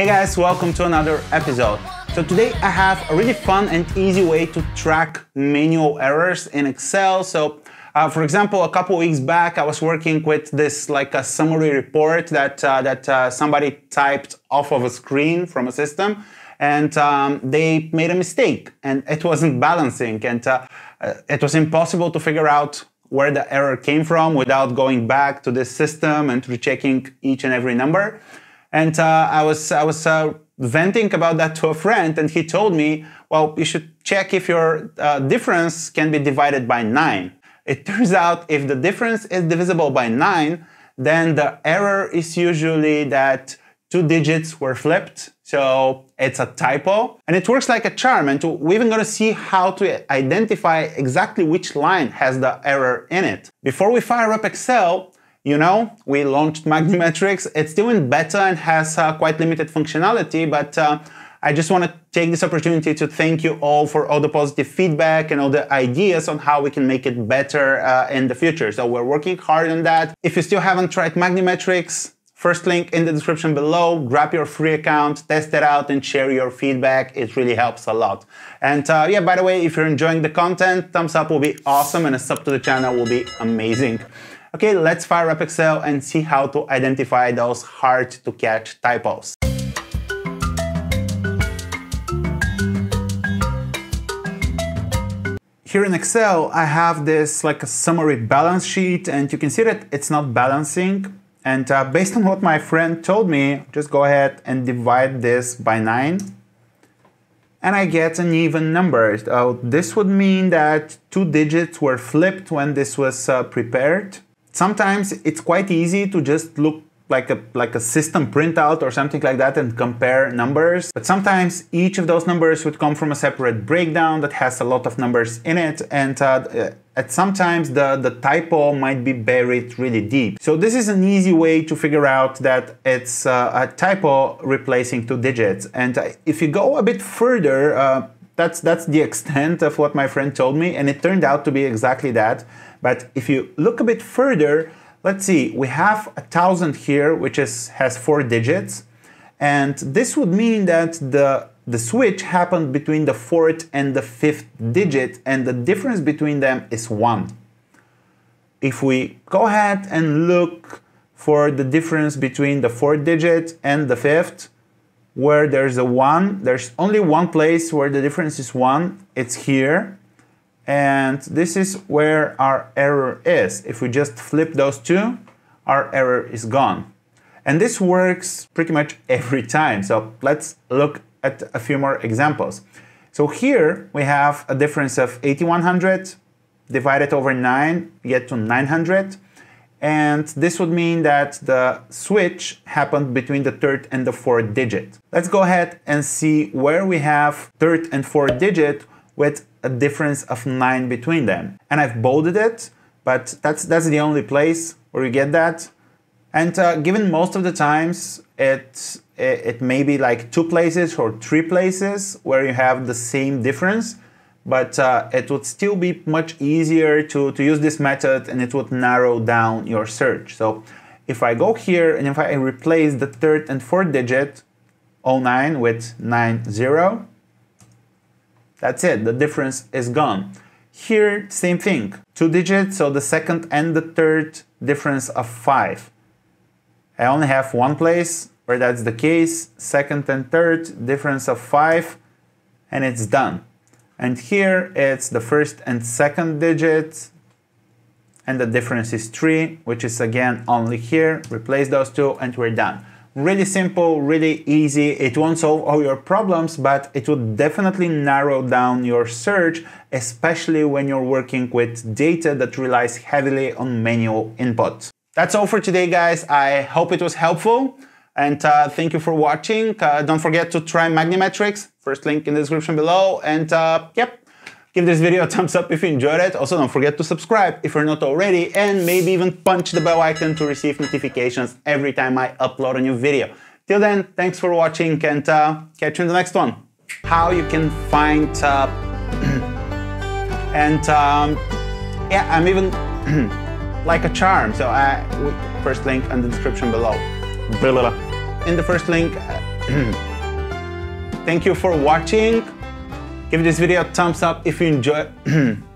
Hey guys, welcome to another episode. So today I have a really fun and easy way to track manual errors in Excel. So uh, for example, a couple weeks back, I was working with this like a summary report that, uh, that uh, somebody typed off of a screen from a system and um, they made a mistake and it wasn't balancing and uh, uh, it was impossible to figure out where the error came from without going back to this system and rechecking each and every number. And uh, I was, I was uh, venting about that to a friend, and he told me, well, you should check if your uh, difference can be divided by 9. It turns out if the difference is divisible by 9, then the error is usually that two digits were flipped, so it's a typo. And it works like a charm, and we're even gonna see how to identify exactly which line has the error in it. Before we fire up Excel, you know, we launched Magnimetrics. It's still in beta and has uh, quite limited functionality, but uh, I just want to take this opportunity to thank you all for all the positive feedback and all the ideas on how we can make it better uh, in the future. So we're working hard on that. If you still haven't tried Magnimetrics, first link in the description below, grab your free account, test it out and share your feedback. It really helps a lot. And uh, yeah, by the way, if you're enjoying the content, thumbs up will be awesome and a sub to the channel will be amazing. Okay, let's fire up Excel and see how to identify those hard to catch typos. Here in Excel, I have this like a summary balance sheet and you can see that it's not balancing. And uh, based on what my friend told me, just go ahead and divide this by 9 and I get an even number. Uh, this would mean that two digits were flipped when this was uh, prepared sometimes it's quite easy to just look like a like a system printout or something like that and compare numbers. But sometimes each of those numbers would come from a separate breakdown that has a lot of numbers in it, and uh, at sometimes the the typo might be buried really deep. So this is an easy way to figure out that it's uh, a typo replacing two digits. And uh, if you go a bit further. Uh, that's, that's the extent of what my friend told me, and it turned out to be exactly that. But if you look a bit further, let's see, we have a thousand here, which is, has four digits. And this would mean that the, the switch happened between the fourth and the fifth digit, and the difference between them is one. If we go ahead and look for the difference between the fourth digit and the fifth, where there's a one, there's only one place where the difference is one, it's here. And this is where our error is. If we just flip those two, our error is gone. And this works pretty much every time. So let's look at a few more examples. So here we have a difference of 8100 divided over 9, get to 900. And this would mean that the switch happened between the third and the fourth digit. Let's go ahead and see where we have third and fourth digit with a difference of 9 between them. And I've bolded it, but that's, that's the only place where you get that. And uh, given most of the times, it, it, it may be like two places or three places where you have the same difference, but uh, it would still be much easier to, to use this method and it would narrow down your search. So if I go here and if I replace the third and fourth digit, 09 with 90, that's it, the difference is gone. Here, same thing, two digits, so the second and the third difference of five. I only have one place where that's the case, second and third difference of five, and it's done. And here it's the first and second digit, and the difference is three, which is again only here. Replace those two and we're done. Really simple, really easy. It won't solve all your problems, but it would definitely narrow down your search, especially when you're working with data that relies heavily on manual input. That's all for today, guys. I hope it was helpful. And uh, thank you for watching. Uh, don't forget to try Magnimetrics. First link in the description below. And uh, yep, Give this video a thumbs up if you enjoyed it. Also, don't forget to subscribe if you're not already, and maybe even punch the bell icon to receive notifications every time I upload a new video. Till then, thanks for watching and uh, catch you in the next one. How you can find uh, and um, yeah, I'm even like a charm. So I first link in the description below. In the first link, Thank you for watching. Give this video a thumbs up if you enjoy